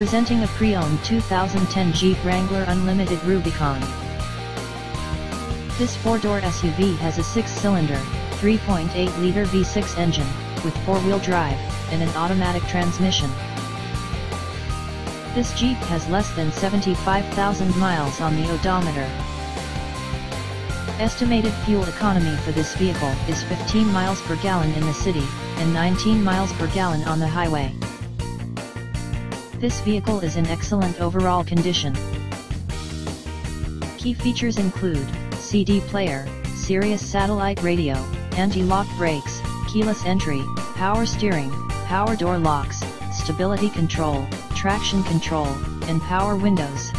Presenting a pre-owned 2010 Jeep Wrangler Unlimited Rubicon. This four-door SUV has a six-cylinder, 3.8-liter V6 engine, with four-wheel drive, and an automatic transmission. This Jeep has less than 75,000 miles on the odometer. Estimated fuel economy for this vehicle is 15 miles per gallon in the city, and 19 miles per gallon on the highway. This vehicle is in excellent overall condition. Key features include, CD player, Sirius satellite radio, anti-lock brakes, keyless entry, power steering, power door locks, stability control, traction control, and power windows.